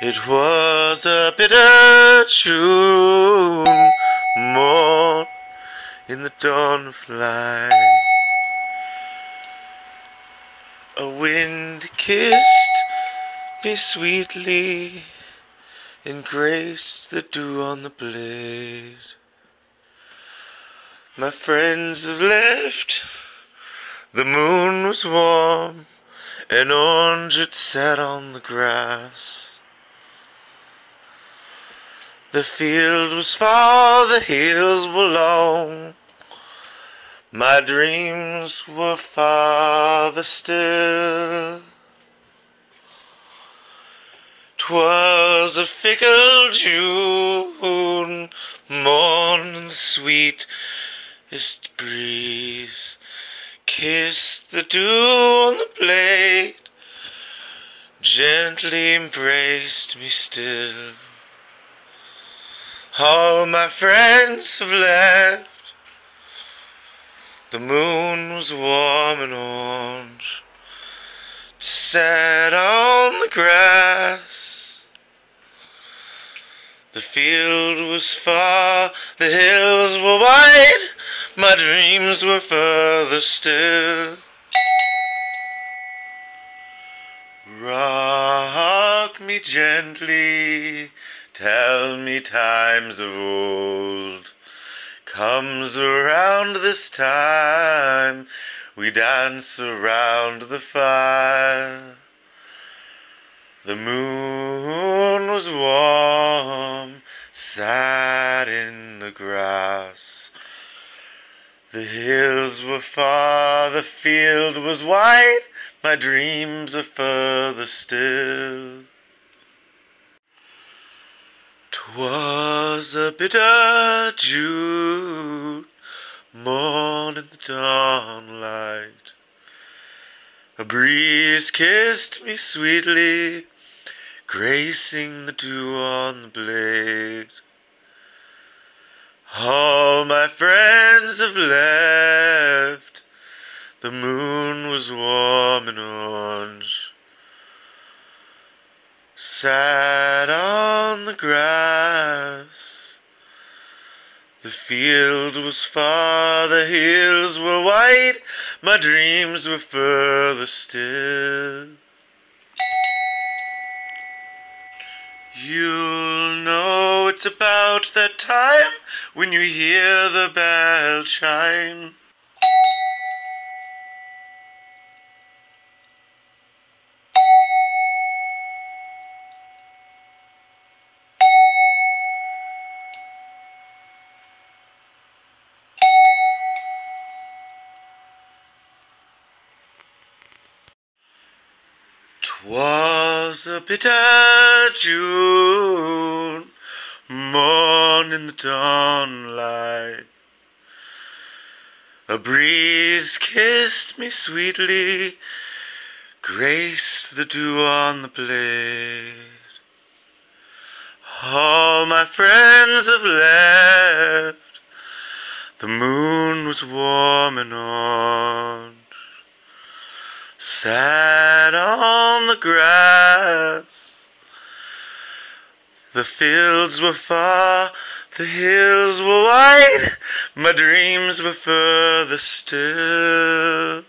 It was a bitter June morn in the dawn of light. A wind kissed me sweetly and graced the dew on the blade. My friends have left, the moon was warm, and orange it sat on the grass. The field was far, the hills were long. My dreams were farther still. 'Twas a fickle June morn, the sweetest breeze kissed the dew on the blade, gently embraced me still. All my friends have left. The moon was warm and orange, sat on the grass. The field was far, the hills were wide, my dreams were further still. Gently Tell me times of old comes around this time we dance around the fire. The moon was warm, sat in the grass. The hills were far, the field was wide, my dreams are further still. 'Twas a bitter June morn in the dawnlight. A breeze kissed me sweetly, gracing the dew on the blade. All my friends have left, the moon was warm and orange. The grass. The field was far, the hills were white, my dreams were further still. You'll know it's about that time when you hear the bell chime. 'Twas a bitter June morn in the dawnlight. A breeze kissed me sweetly, graced the dew on the blade. All my friends have left, the moon was warm and orange sat on the grass. The fields were far, the hills were wide, my dreams were further still.